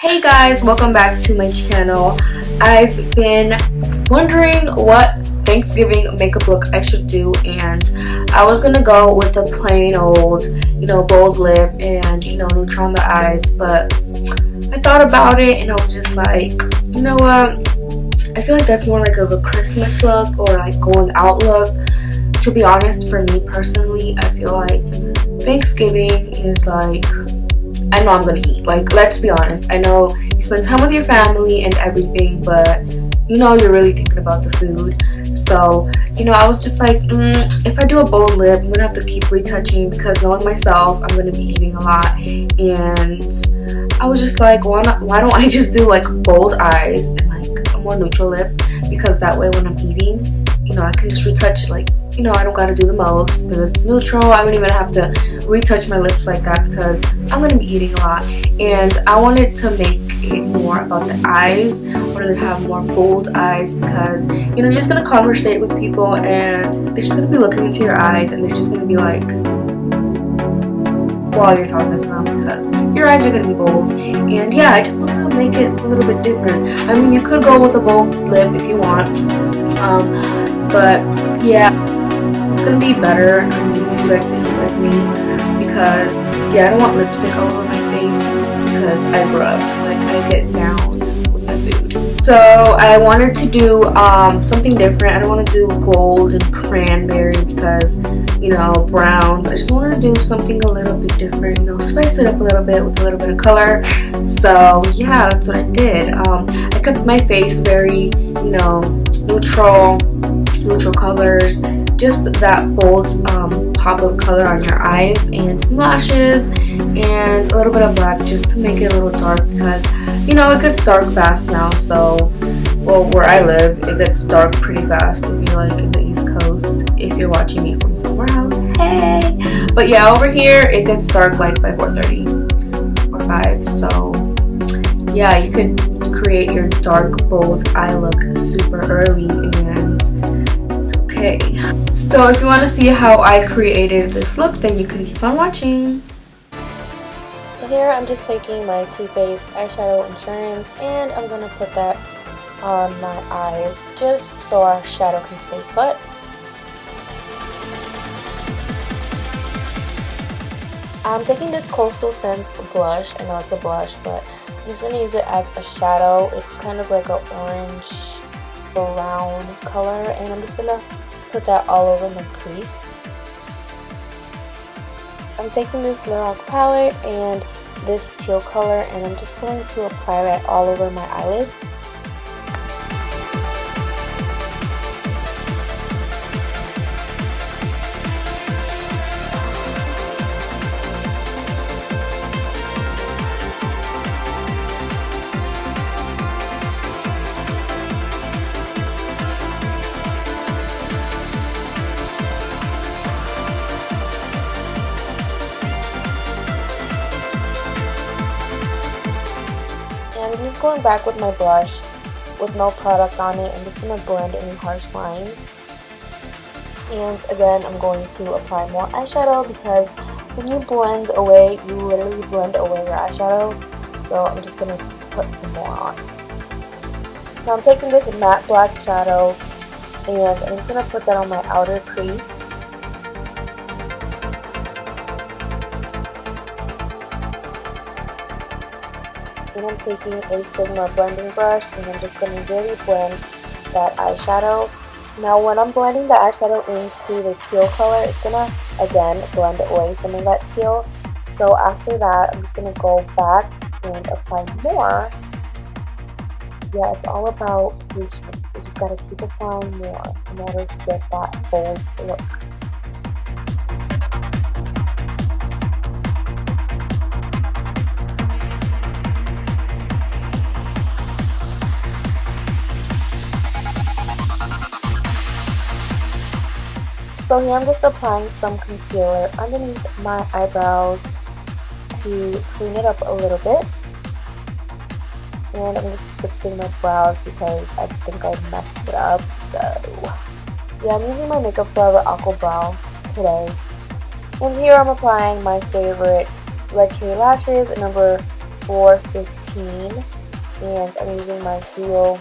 Hey guys, welcome back to my channel. I've been wondering what Thanksgiving makeup look I should do and I was gonna go with a plain old, you know, bold lip and, you know, neutral on the eyes, but I thought about it and I was just like, you know what, I feel like that's more like of a Christmas look or like going out look. To be honest, for me personally, I feel like Thanksgiving is like I know I'm gonna eat. Like, let's be honest. I know you spend time with your family and everything, but you know you're really thinking about the food. So, you know, I was just like, mm, if I do a bold lip, I'm gonna have to keep retouching because knowing myself, I'm gonna be eating a lot. And I was just like, why not? Why don't I just do like bold eyes and like a more neutral lip? Because that way, when I'm eating, you know, I can just retouch like you know, I don't gotta do the most because it's neutral. I don't even have to retouch my lips like that because I'm gonna be eating a lot. And I wanted to make it more about the eyes. I wanted to have more bold eyes because, you know, you're just gonna conversate with people and they're just gonna be looking into your eyes and they're just gonna be like, while you're talking to them because your eyes are to be bold. And yeah, I just want to make it a little bit different. I mean, you could go with a bold lip if you want. Um, but yeah gonna be better and you guys to eat with me because yeah I don't want lipstick all over my face because I rub like I get down with my food. So I wanted to do um, something different. I don't want to do gold and cranberry because you know brown I just wanted to do something a little bit different you know spice it up a little bit with a little bit of color. So yeah that's what I did. Um, I kept my face very you know neutral neutral colors just that bold um, pop of color on your eyes and some lashes and a little bit of black just to make it a little dark because you know it gets dark fast now. So well where I live it gets dark pretty fast if you like in the east coast if you're watching me from somewhere else. Hey! But yeah over here it gets dark like by 4:30 or 5 so yeah you could create your dark bold eye look super early and okay so if you want to see how I created this look then you can keep on watching so here I'm just taking my Too Faced eyeshadow insurance and I'm to put that on my eyes just so our shadow can stay put I'm taking this Coastal Scents blush. I know it's a blush, but I'm just going to use it as a shadow. It's kind of like an orange brown color, and I'm just going to put that all over my crease. I'm taking this Lorac palette and this teal color and I'm just going to apply that all over my eyelids. Going back with my brush with no product on it. I'm just going to blend any harsh lines. And again, I'm going to apply more eyeshadow because when you blend away, you literally blend away your eyeshadow. So I'm just going to put some more on. Now I'm taking this matte black shadow and I'm just going to put that on my outer crease. I'm taking a Sigma blending brush and I'm just going to really blend that eyeshadow. Now when I'm blending the eyeshadow into the teal color, it's going to, again, blend away some of that teal. So after that, I'm just going to go back and apply more. Yeah, it's all about patience. You just got to keep applying more in order to get that bold look. So here I'm just applying some concealer underneath my eyebrows to clean it up a little bit. And I'm just fixing my brows because I think I messed it up. So yeah, I'm using my Makeup Forever Aqua Brow today. And here I'm applying my favorite Red Cherry Lashes, number 415 and I'm using my Duo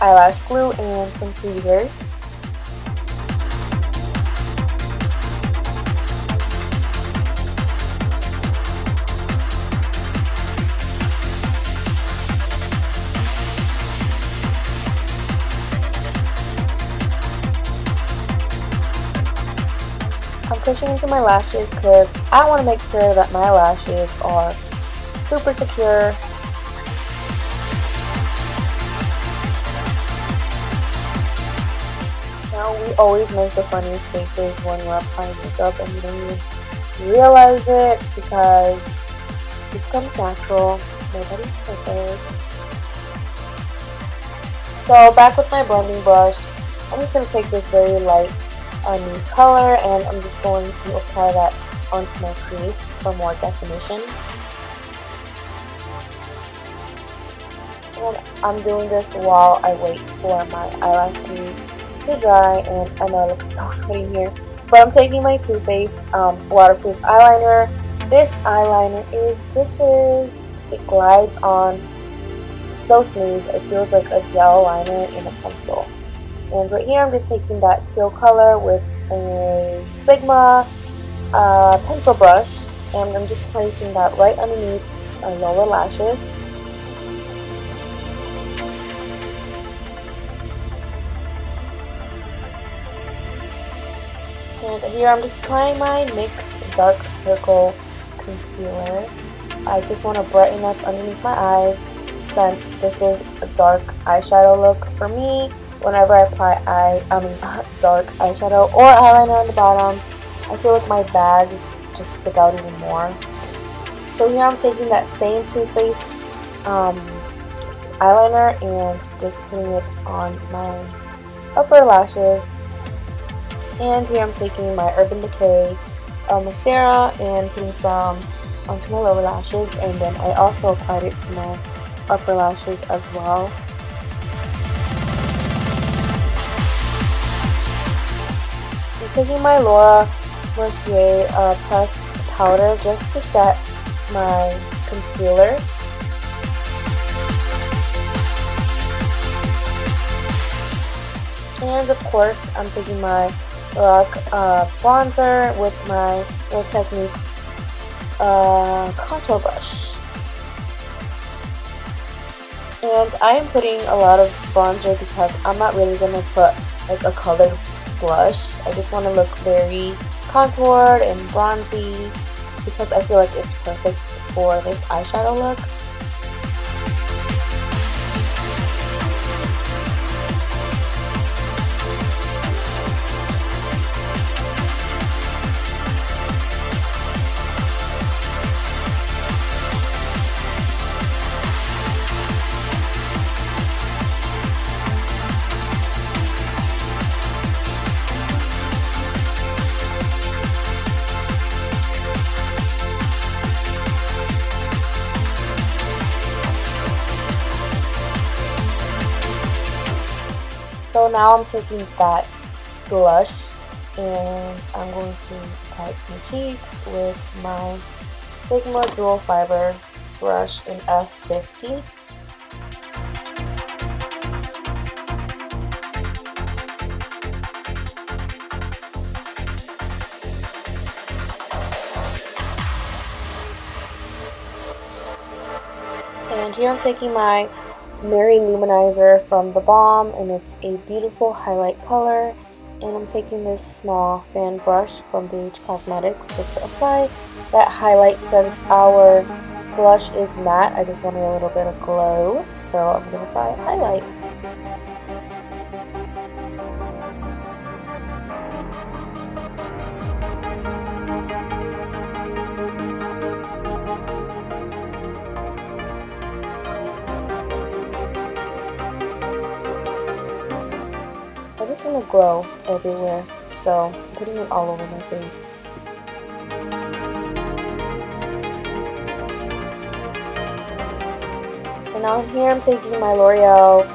eyelash glue and some tweezers. Pushing into my lashes because I want to make sure that my lashes are super secure. Now we always make the funniest faces when we're applying makeup and you don't even realize it because it just comes natural. Nobody's perfect. So back with my blending brush, I'm just going to take this very light a new color and I'm just going to apply that onto my crease for more definition. And I'm doing this while I wait for my eyelash glue to dry and I know it looks so sweaty here. But I'm taking my Too Faced um, waterproof eyeliner. This eyeliner is dishes. It glides on so smooth. It feels like a gel liner in a pencil. And right here I'm just taking that teal color with a Sigma uh, pencil brush and I'm just placing that right underneath my lower lashes. And here I'm just applying my NYX Dark Circle Concealer. I just want to brighten up underneath my eyes since this is a dark eyeshadow look for me whenever I apply eye, I mean dark eyeshadow or eyeliner on the bottom, I feel like my bags just stick out even more. So here I'm taking that same Too Faced um, eyeliner and just putting it on my upper lashes. And here I'm taking my Urban Decay uh, mascara and putting some onto my lower lashes and then I also applied it to my upper lashes as well. Taking my Laura Mercier uh, pressed powder just to set my concealer. And of course, I'm taking my Lorac uh, bronzer with my Real Techniques uh, contour brush. And I am putting a lot of bronzer because I'm not really going to put like a colored blush. I just want to look very contoured and bronzy because I feel like it's perfect for this eyeshadow look. So now I'm taking that blush and I'm going to apply it to my cheeks with my Sigma Duo Fiber brush in F50. And here I'm taking my Mary-Lou Manizer from The Balm and it's a beautiful highlight color. And I'm taking this small fan brush from BH Cosmetics just to apply. That highlight since our blush is matte. I just wanted a little bit of glow so I'm going to apply a highlight. I just want to glow everywhere, so I'm putting it all over my face. And now here I'm taking my L'Oreal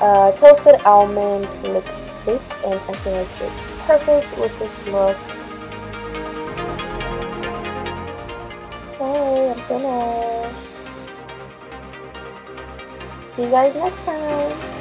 uh, Toasted Almond Lipstick, and I feel like it's perfect with this look. Hey, I'm finished. See you guys next time.